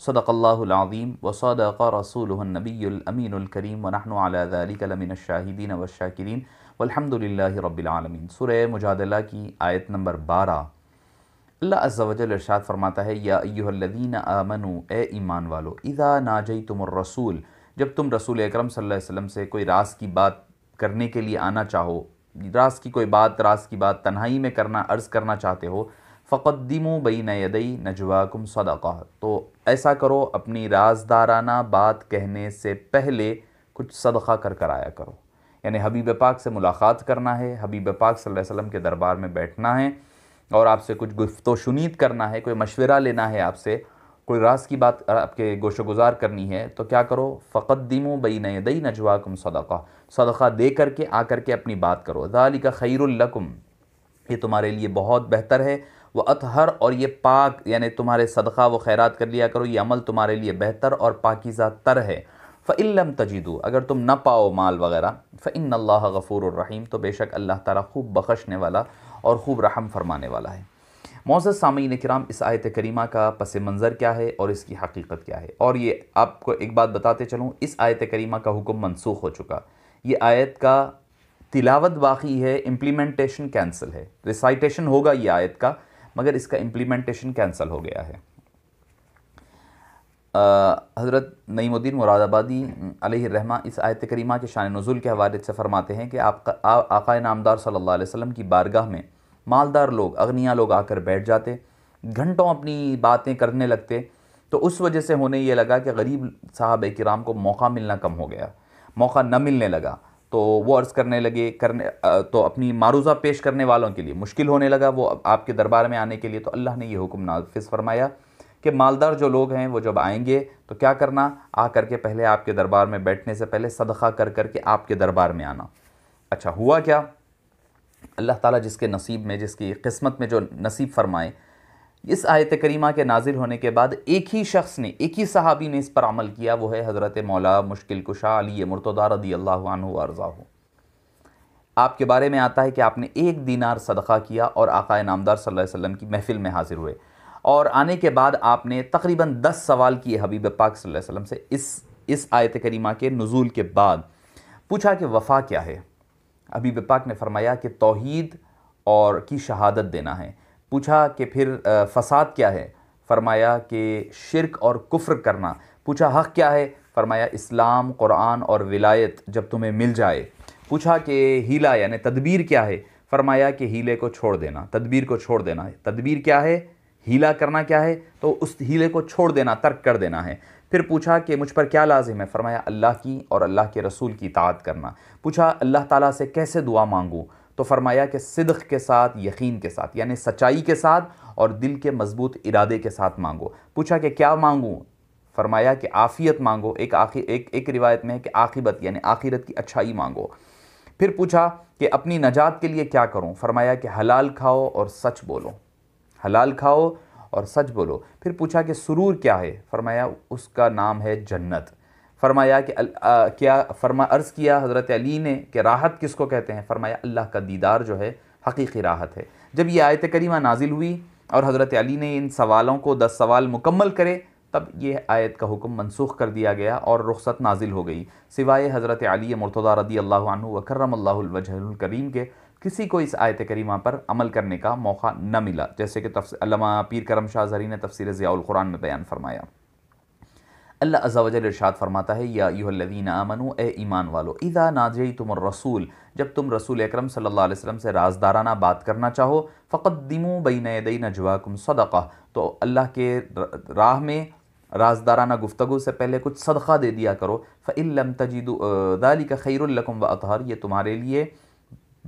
सदक़ल्लाज़ीम व सदक़ रसूलनबीमीनकरीम वनहन अलामिनशाहिदीन वशाकिरीन वलहमदिल्ला रबालमीन सुर मुजादला की आयत नंबर बारह अल्लाह इरशाद फरमाता है या अय्युहल्लज़ीन आमनु ए ईमान वालो, इज़ा नाजई तुम रसूल, जब तुम रसूल अकरम वसल्लम से कोई रास की बात करने के लिए आना चाहो रास की कोई बात रास की बात तन्हाई में करना, अर्ज़ करना चाहते हो फ़क़द्दिमु बैन यदई नजवाकुम सदक़ा। तो ऐसा करो, अपनी राजदाराना बात कहने से पहले कुछ सदक़ा कर कर आया करो। यानी हबीब पाक से मुलाकात करना है, हबीब पाक सल्लल्लाहु अलैहि वसल्लम के दरबार में बैठना है और आपसे कुछ गुफ्त शुनीद करना है, कोई मशवरा लेना है आपसे, कोई राज की बात आपके गोशो गुजार करनी है तो क्या करो? फ़क़द्दिमु बैन यदई नजवाकुम सदक़ा। सदक़ा दे करके आकर के अपनी बात करो। ज़ालिका खैरुल्लकुम ये तुम्हारे लिए बहुत बेहतर है। व अतहर और ये पाक, यानी तुम्हारे सदक़ा व खैरात कर लिया करो, ये अमल तुम्हारे लिए बेहतर और पाकिज़ा तर है। फ़िल्म तजीदू, अगर तुम न पाओ माल वगैरह फ़िन अल्लाह गफ़ूररहीम तो बेशक अल्लाह ताला खूब बख्शने वाला और ख़ूब रहम फरमाने वाला है। मोज़ सामीन कराम इस आयत करीमा का पस मंज़र क्या है और इसकी हकीकत क्या है? और ये आपको एक बात बताते चलूँ, इस आयत करीमा का हुक्म मनसूख हो चुका। ये आयत का तिलावत बाकी है इम्प्लीमेंटेशन कैंसिल है। रिसाइटेशन होगा ये आयत का। मगर इसका इम्प्लीमेंटेशन कैंसिल हो गया है। हज़रत नईमुद्दीन मुरादाबादी रहमा, इस आयत करीमा के शान नज़ुल के हवाले से फ़रमाते हैं कि आपका नामदार सल्लल्लाहु अलैहि वसल्लम की बारगाह में मालदार लोग, अग्निया लोग आकर बैठ जाते, घंटों अपनी बातें करने लगते तो उस वजह से होने ये लगा कि गरीब साहब कराम को मौका मिलना कम हो गया, मौका न मिलने लगा। तो वो अर्ज़ करने लगे, करने तो अपनी मारूज़ा पेश करने वालों के लिए मुश्किल होने लगा वो आपके दरबार में आने के लिए। तो अल्लाह ने ये हुक्म नाफिस फरमाया कि मालदार जो लोग हैं वो जब आएँगे तो क्या करना? आ करके पहले आपके दरबार में बैठने से पहले सदक़ा कर करके आपके दरबार में आना। अच्छा हुआ क्या? अल्लाह ताला जिसके नसीब में, जिसकी किस्मत में जो नसीब फरमाए इस आयत करीमा के नाजिल होने के बाद एक ही शख्स ने, एक ही सहाबी ने इस पर अमल किया, वो है हज़रत मौला मुश्किल कुशा अली मुर्तदा रदी अल्लाह अर्ज़ा आपके बारे में आता है कि आपने एक दीनार सदक़ा किया और आकाए नामदार सल्लल्लाहु अलैहि वसल्लम की महफ़िल में हाज़िर हुए। और आने के बाद आपने तकरीबन दस सवाल किए हबीब पाक सल्लल्लाहु अलैहि वसल्लम से इस इस आयत करीमा के नज़ूल के बाद। पूछा कि वफ़ा क्या है? हबीब पाक ने फरमाया कि तोहीद और की शहादत देना है। पूछा कि फिर फसाद क्या है? फरमाया कि शिरक और कुफ्र करना। पूछा, हक़ क्या है? फरमाया, इस्लाम कुरान और विलायत जब तुम्हें मिल जाए। पूछा कि हीला यानी तदबीर क्या है? फरमाया कि हीले को छोड़ देना। तदबीर को छोड़ देना है। तदबीर क्या है? हीला करना क्या है? तो उस हीले को छोड़ देना, तर्क कर देना है। फिर पूछा कि मुझ पर क्या लाजिम है? फरमाया, अल्लाह की और अल्लाह के रसूल की तात करना। पूछा, अल्लाह ताला से कैसे दुआ मांगूँ? तो फरमाया कि सिद्क के साथ, यकीन के साथ, यानी सच्चाई के साथ और दिल के मज़बूत इरादे के साथ मांगो। पूछा कि क्या मांगूँ? फरमाया कि आफ़ियत मांगो। एक आखिर एक एक रिवायत में है कि आखिबत यानी आखिरत की अच्छाई मांगो। फिर पूछा कि अपनी नजात के लिए क्या करूँ? फरमाया कि हलाल खाओ और सच बोलो। हलाल खाओ और सच बोलो। फिर पूछा कि सुरूर क्या है? फरमाया, उसका नाम है जन्नत। फरमाया कि आ, क्या फरमा अर्ज़ किया हज़रत अली ने कि राहत किसको कहते हैं? फरमाया अल्लाह का दीदार जो है हकीकी राहत है। जब ये आयत करीमा नाजिल हुई और हज़रत अली ने इन सवालों को दस सवाल मुकम्मल करे तब ये आयत का हुक्म मनसूख कर दिया गया और रुखसत नाजिल हो गई। सिवाय हज़रत अली मुर्तदा रदी अल्लाह वकरम करीम के किसी को इस आयत करीमा पर अमल करने का मौका न मिला। जैसे कि पीर करम शाह जरी ने तफसर ज़ियाकुरान में बयान फरमाया। अल्लाह अज़ावजल इरशाद फरमाता है, या यूहल्लवीन आमनु, ए ईमान वालो, इज़ा नाजई तुम रसूल, जब तुम रसूल अक्रम अलैहि वसल्लम से राजदाराना बात करना चाहो, फ़क़द्दिमू बैन यदई नजवाकुम सदक़ा तो अल्लाह के राह में राजदाराना गुफ्तु से पहले कुछ सदक़ा दे दिया करो। फ़िल्म तजीदु दाली का खैरकुम व अतहर, ये तुम्हारे लिए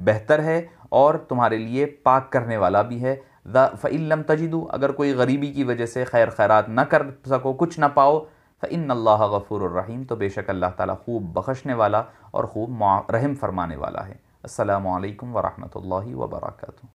बेहतर है और तुम्हारे लिए पाक करने वाला भी है। फ़िल्म तजीदु, अगर कोई गरीबी की वजह से खैर खैरात ना कर सको, कुछ ना पाओ फ़िन अल्लाह गफ़ूररहीम तो बेशक अल्लाह ताला खूब बख्शने वाला और खूब रहम फरमाने वाला है। असलकम वरहि वबरकातुहू